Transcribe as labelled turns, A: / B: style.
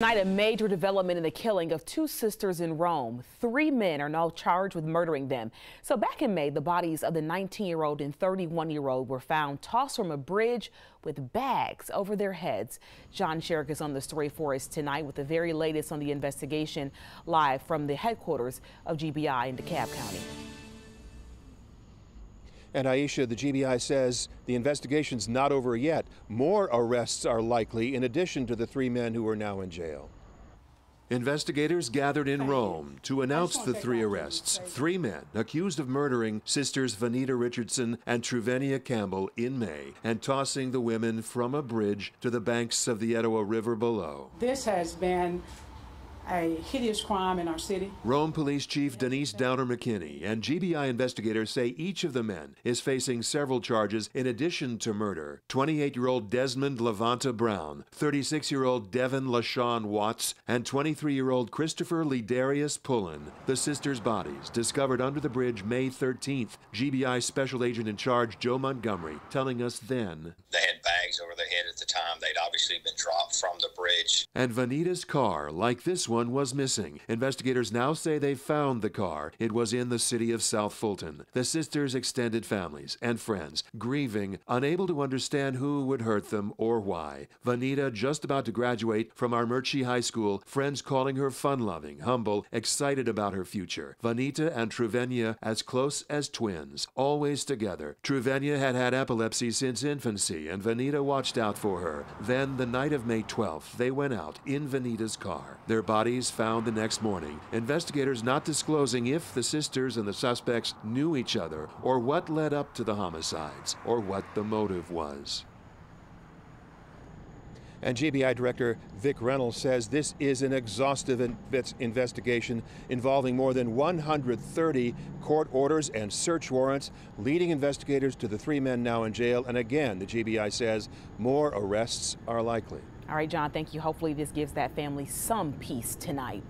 A: Tonight, a major development in the killing of two sisters in Rome. Three men are now charged with murdering them. So back in May, the bodies of the 19-year-old and 31-year-old were found tossed from a bridge with bags over their heads. John Shirek is on the story for us tonight with the very latest on the investigation live from the headquarters of GBI in DeKalb County.
B: And Aisha, the GBI says the investigation's not over yet. More arrests are likely in addition to the three men who are now in jail. Investigators gathered in Rome to announce the three arrests. Three men accused of murdering sisters Vanita Richardson and Truvenia Campbell in May and tossing the women from a bridge to the banks of the Etowah River below.
C: This has been a hideous crime in our city.
B: Rome Police Chief Denise Downer McKinney and GBI investigators say each of the men is facing several charges in addition to murder. 28 year old Desmond Levanta Brown, 36 year old Devin LaShawn Watts, and 23 year old Christopher Ledarius Pullen. The sisters' bodies discovered under the bridge May 13th. GBI Special Agent in Charge Joe Montgomery telling us then.
D: They had bags over their head at the time. They'd obviously been dropped from the bridge.
B: And Vanita's car, like this one, one was missing. Investigators now say they found the car. It was in the city of South Fulton. The sisters' extended families and friends grieving, unable to understand who would hurt them or why. Vanita just about to graduate from Armuchee High School, friends calling her fun-loving, humble, excited about her future. Vanita and Truvenia as close as twins, always together. Truvenia had had epilepsy since infancy and Vanita watched out for her. Then the night of May 12th, they went out in Vanita's car. Their bodies bodies found the next morning. Investigators not disclosing if the sisters and the suspects knew each other or what led up to the homicides or what the motive was. And GBI Director Vic Reynolds says this is an exhaustive investigation involving more than 130 court orders and search warrants, leading investigators to the three men now in jail. And again, the GBI says more arrests are likely.
A: All right, John, thank you. Hopefully, this gives that family some peace tonight.